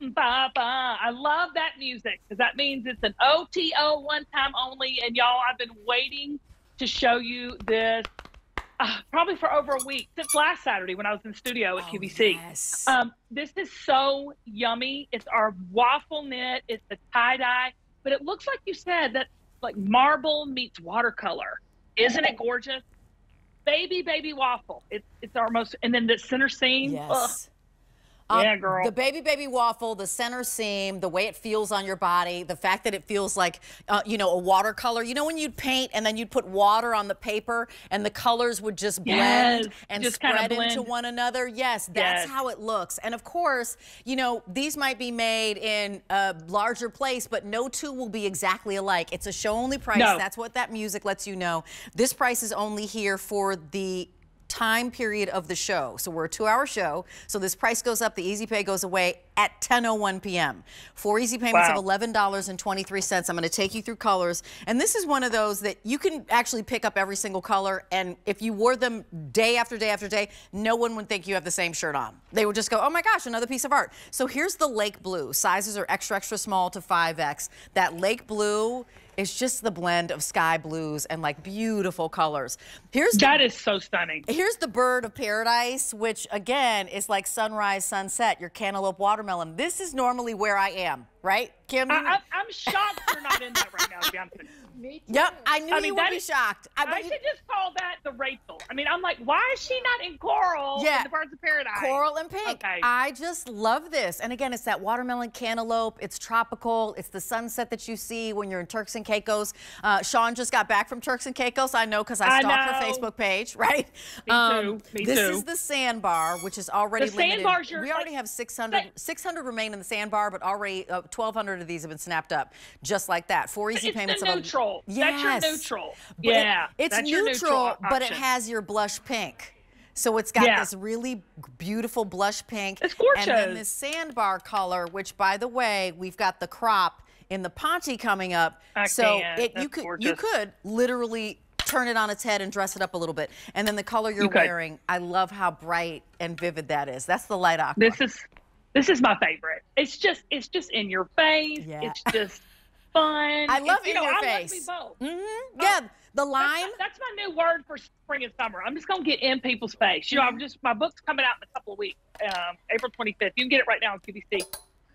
ba, ba. I love that music because that means it's an OTO one time only. And y'all, I've been waiting to show you this uh, probably for over a week since last Saturday when I was in studio at Oh, QVC. yes. Um, this is so yummy. It's our waffle knit. It's the tie dye, but it looks like you said that like marble meets watercolor. Isn't it gorgeous? Baby, baby waffle. It's it's our most, and then the center seam. ugh, Yes. Um, Yeah, girl. The baby baby waffle, the center seam, the way it feels on your body, the fact that it feels like, uh, you know, a watercolor. You know when you'd paint and then you'd put water on the paper and the colors would just blend Yes, and just spread into one another? Yes, that's Yes. how it looks. And of course, you know, these might be made in a larger place, but no two will be exactly alike. It's a show only price. No. That's what that music lets you know. This price is only here for the time period of the show. So we're a two-hour show. So this price goes up. The easy pay goes away at 10:01 p.m. Four easy payments Wow. of $11.23. I'm going to take you through colors, and this is one of those that you can actually pick up every single color. And if you wore them day after day after day, no one would think you have the same shirt on. They would just go, "Oh my gosh, another piece of art." So here's the lake blue. Sizes are extra extra small to 5X. That lake blue. Is just the blend of sky blues and like beautiful colors. Here's the That is so stunning. Here's the bird of paradise, which again is like sunrise, sunset, your cantaloupe watermelon. This is normally where I am, right? Kim? I, I, I'm shocked you're not in that right now, to be honest. Me too. yep, I knew I mean, you would that be is- shocked. I, I bet you- should just call that the Rachel. I mean, I'm like, why is she not in coral Yeah. in the Birds of Paradise? Coral and pink. Okay. I just love this. And again, it's that watermelon cantaloupe. It's tropical. It's the sunset that you see when you're in Turks and Caicos. Uh, Sean just got back from Turks and Caicos. I know because I I stalked her. Facebook page, right? Um, Me too. Me this too. is the sandbar, which is already The limited. sandbars, you're we already like- have 600, 600 remain in the sandbar, but already uh, 1,200 of these have been snapped up, just like that. Four easy it's payments the of neutral. Yes. That's your neutral. But it- yeah. it's that's your neutral, but it has your blush pink. So it's got Yeah. this really beautiful blush pink. It's gorgeous. And then gorgeous. this sandbar color, which by the way, we've got the crop in the Ponte coming up. I so it you could you could literally turn it on its head and dress it up a little bit. And then the color you're You wearing, I love how bright and vivid that is. That's the light aqua. This is this is my favorite. It's just it's just in your face. Yeah. It's just fun. I love It's- you know, your I love face. me both. hmm Yeah, the That's lime. my, that's my new word for spring and summer. I'm just gonna get in people's face. You know, Mm-hmm. I'm just my book's coming out in a couple of weeks, um, April 25th. You can get it right now on QVC.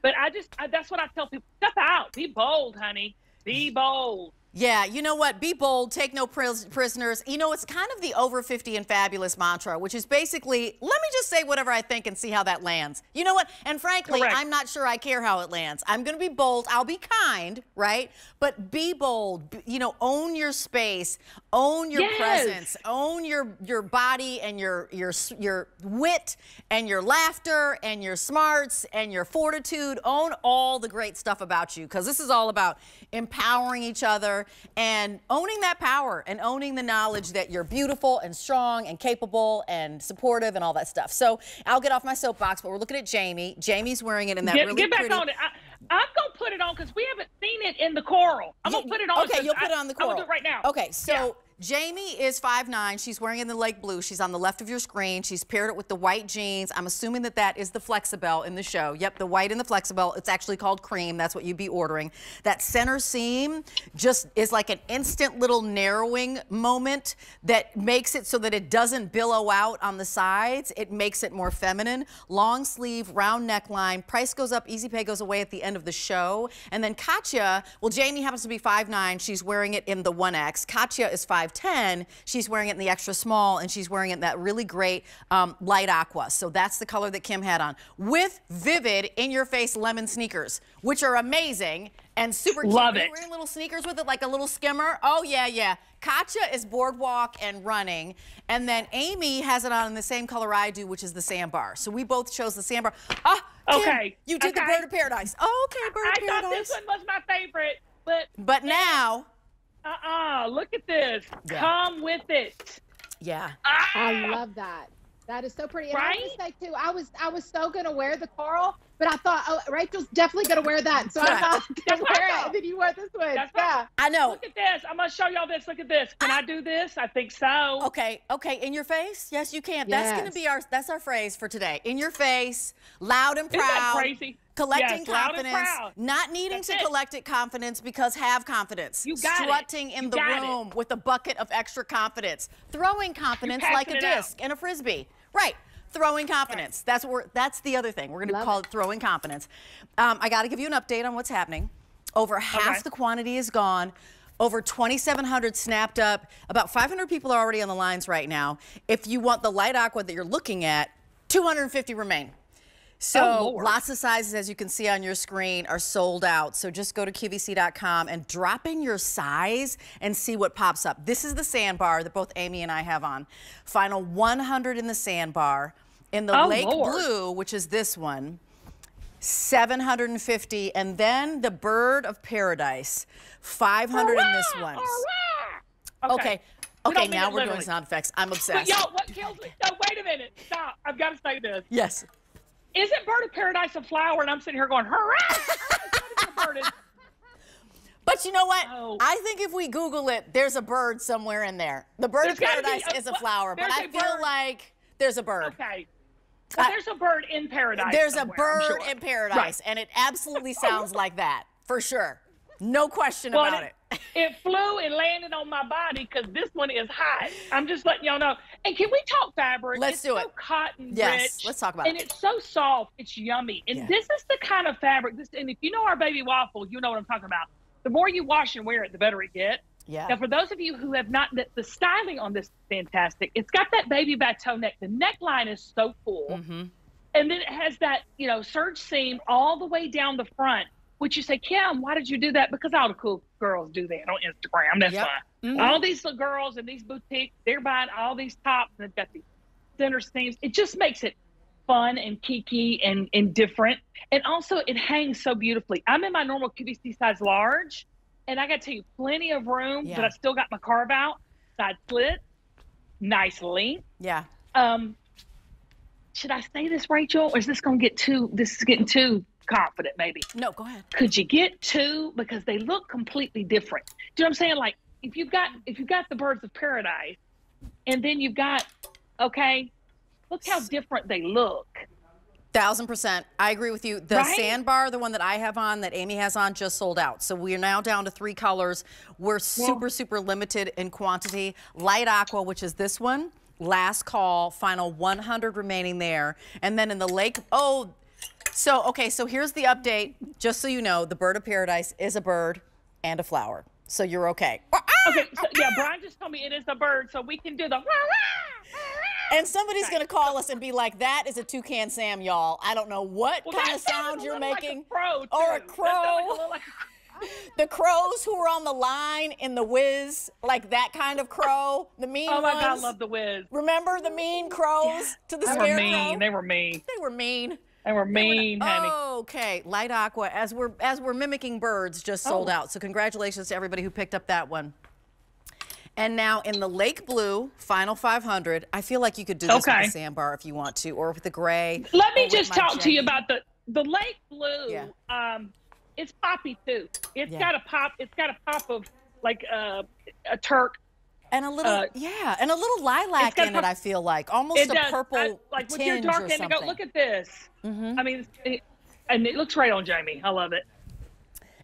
But I just I, that's what I tell people: step out, be bold, honey, be bold. Yeah, you know what? Be bold, take no pris- prisoners. You know, it's kind of the over 50 and fabulous mantra, which is basically, let me just say whatever I think and see how that lands. You know what? And frankly, Correct. I'm not sure I care how it lands. I'm going to be bold. I'll be kind, right? But be bold. You know, own your space, own your Yes. presence, own your your body and your your your wit and your laughter and your smarts and your fortitude. Own all the great stuff about you because this is all about empowering each other and owning that power and owning the knowledge that you're beautiful and strong and capable and supportive and all that stuff. So I'll get off my soapbox, but we're looking at Jamie. Jamie's wearing it in that Get, really get back pretty. on it. I, I'm gonna put it on because we haven't seen it in the coral. I'm gonna put it on. Okay, you'll put it on the coral. I'm coral. gonna do it right now. Okay, so Yeah. Jamie is 5'9". She's wearing in the light blue. She's on the left of your screen. She's paired it with the white jeans. I'm assuming that that is the Flexibelle in the show. Yep, the white and the Flexibelle. It's actually called cream. That's what you'd be ordering. That center seam just is like an instant little narrowing moment that makes it so that it doesn't billow out on the sides. It makes it more feminine. Long sleeve, round neckline. Price goes up, easy pay goes away at the end of the show. And then Katya, well, Jamie happens to be 5'9". She's wearing it in the 1X. Katya is 5'10". She's wearing it in the extra small, and she's wearing it in that really great um, light aqua. So that's the color that Kim had on. With vivid, in-your-face lemon sneakers, which are amazing and super cute. Love it. wearing little sneakers with it, like a little skimmer? Oh, yeah, yeah. Katya is boardwalk and running. And then Amy has it on in the same color I do, which is the sandbar. So we both chose the sandbar. Ah, Kim, Okay, You did the bird of paradise. Oh, okay, bird I of thought this one was my favorite, but But now, uh-uh. Look at this. Yeah. Come with it. yeah. Ah! I love that. That is so pretty. And I have to say too, I was I was so gonna wear the coral, but I thought, oh, Rachel's definitely gonna wear that, so I'm Right. not That's gonna I wear it. thought. Then you wear this one. That's what- yeah. I know. Look at this. I'm gonna show y'all this. Look at this. Can I do this? I think so. Okay, okay, in your face? Yes, you can. That's going to be our that's our phrase for today. In your face, loud and Isn't that proud. crazy? Collecting Yes, confidence, not needing That's to it. collect it confidence because have confidence. You got it. Strutting in You the got it. room with a bucket of extra confidence. Throwing confidence like a passing it out. disc and a frisbee. Right. Throwing confidence. That's what we're, that's the other thing. We're going to call it. it throwing confidence. Um, I got to give you an update on what's happening. Over half Okay. the quantity is gone. Over 2,700 snapped up. About 500 people are already on the lines right now. If you want the light aqua that you're looking at, 250 remain. So Oh, lots of sizes, as you can see on your screen, are sold out. So just go to QVC.com and drop in your size and see what pops up. This is the sandbar that both Amy and I have on. Final 100 in the sandbar. In the Oh, lake Lord. blue, which is this one, 750. And then the bird of paradise, 500 in this one. Okay. We Okay, now we're doing sound effects. I'm But obsessed. y'all, what kills me? No, wait a minute. Stop. I've got to say this. Yes. Isn't bird of paradise a flower? And I'm sitting here going, hurrah! It's a bird. It's- But you know what? Oh. I think if we Google it, there's a bird somewhere in there. The bird There's of paradise a- is a flower, but I feel bird. like there's a bird. Okay. Uh, but I- there's a bird in paradise. There's a bird sure. in paradise, Right. and it absolutely sounds like that for sure. No question Well, about it. it flew and landed on my body because this one is hot. I'm just letting y'all know. And can we talk fabric? Let's it's do so it. Cotton Yes, rich. let's talk about and it. And it's so soft. It's yummy. And Yeah. this is the kind of fabric. This and if you know our baby waffle, you know what I'm talking about. The more you wash and wear it, the better it gets. Yeah. Now, for those of you who have not, the, the styling on this is fantastic. It's got that baby bateau neck. The neckline is so full. Mm-hmm. And then it has that, you know, serge seam all the way down the front, which you say, Kim, why did you do that? Because all the cool girls do that on Instagram. That's Yep. why. Mhm. All these little girls in these boutiques, they're buying all these tops and they've got these center seams. It just makes it fun and kiki and, and different. And also, it hangs so beautifully. I'm in my normal QVC size large, and I got to tell you, plenty of room, Yeah. but I still got my carve out, side slit, nice length. Yeah. Um, should I say this, Rachel, or is this going to get too? This is getting too confident, maybe. No, go ahead. Could you get two because they look completely different? Do you know what I'm saying? Like if you've got if you've got the birds of paradise, and then you've got okay, look how different they look. Thousand percent. I agree with you. The Right? sandbar, the one that I have on, that Amy has on, just sold out. So we are now down to three colors. We're super, super limited in quantity. Light aqua, which is this one, last call, final 100 remaining there. And then in the lake, oh, so okay. So here's the update. Just so you know, the bird of paradise is a bird and a flower. So you're okay. Okay, so, yeah, Brian just told me it is a bird, so we can do the. And somebody's gonna call us and be like, "That is a toucan Sam, y'all." I don't know what Well, kind of sound you're little like making. crow, Or a too. That sounded like crow. The crows who were on the line in the Wiz, like that kind of crow, the mean Oh my ones. God, I love the Wiz. Remember the mean crows to the They were scarecrow? mean. They were mean. They were mean. They were mean, honey. Okay, light aqua. As we're as we're mimicking birds, just sold Oh. out. So congratulations to everybody who picked up that one. And now in the lake blue, final 500. I feel like you could do this Okay. with the sandbar if you want to, or with the gray. Let me just talk to you about the the lake blue. Yeah. Um, it's poppy too. It's Yeah. got a pop. It's got a pop of like uh, a Turk. And a little, Uh, yeah, and a little lilac in it. I feel like almost a does. purple I- like with your dark something. Mm-hmm. Look at this. I mean, it, and it looks right on Jamie. I love it.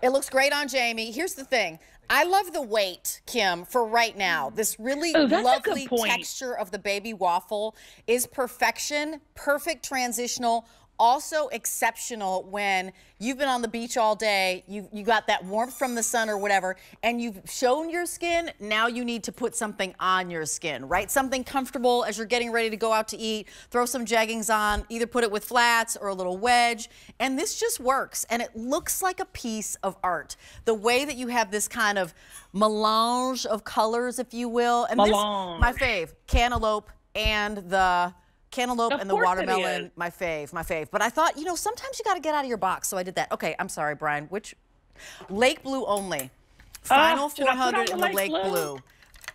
It looks great on Jamie. Here's the thing. I love the weight, Kim, for right now. This really Oh, that's a good lovely texture of the baby waffle is perfection, perfect transitional, also exceptional when you've been on the beach all day, you you got that warmth from the sun or whatever, and you've shown your skin, now you need to put something on your skin, right? Something comfortable as you're getting ready to go out to eat, throw some jeggings on, either put it with flats or a little wedge, and this just works and it looks like a piece of art. The way that you have this kind of melange of colors, if you will, and this, Melange. my fave, cantaloupe and the cantaloupe Of and the watermelon, my fave, my fave. But I thought, you know, sometimes you got to get out of your box, so I did that. Okay, I'm sorry, Brian. Which Lake Blue only. Final Ah, put on 400 in the Lake Lake Blue? Blue.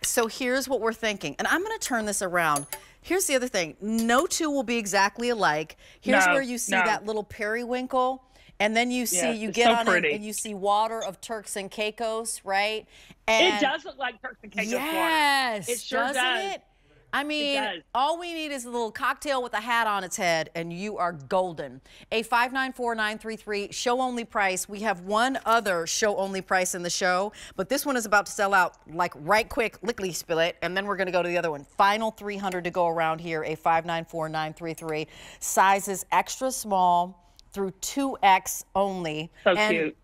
So here's what we're thinking, and I'm going to turn this around. Here's the other thing: no two will be exactly alike. Here's No, where you see no. that little periwinkle, and then you see Yeah, you get so on pretty. it and you see water of Turks and Caicos, right? And it does look like Turks and Caicos water. Yes, It sure doesn't does. it? I mean, all we need is a little cocktail with a hat on its head, and you are golden. A 594933 show only price. We have one other show only price in the show, but this one is about to sell out like right quick, lickety split, and then we're going to go to the other one. Final 300 to go around here. A 594933. Sizes extra small through 2X only. So And cute.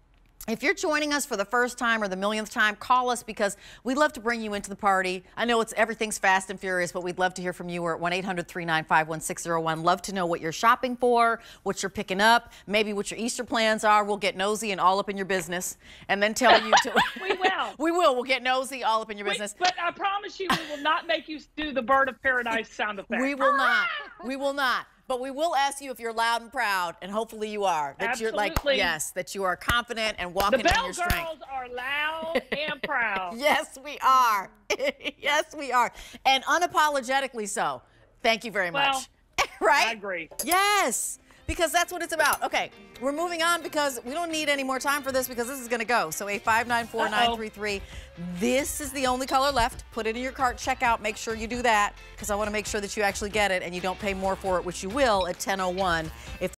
If you're joining us for the first time or the millionth time, call us because we'd love to bring you into the party. I know it's everything's fast and furious, but we'd love to hear from you. We're at 1 800 395 1601. Love to know what you're shopping for, what you're picking up, maybe what your Easter plans are. We'll get nosy and all up in your business and then tell you to. We will. we will. We'll get nosy all up in your business. but I promise you, we will not make you do the bird of paradise sound effect. Ah! We will not. We will not. But we will ask you if you're loud and proud, and hopefully you are. That you're like, yes, that you are confident and walking in your strength. The Belle girls are loud and proud. Yes, we are. yes, we are. And unapologetically so. Thank you very much. Well, right? I agree. Yes, because that's what it's about. Okay, we're moving on because we don't need any more time for this because this is going to go. So a 594933. This is the only color left. Put it in your cart, check out. Make sure you do that because I want to make sure that you actually get it and you don't pay more for it, which you will at 1001 if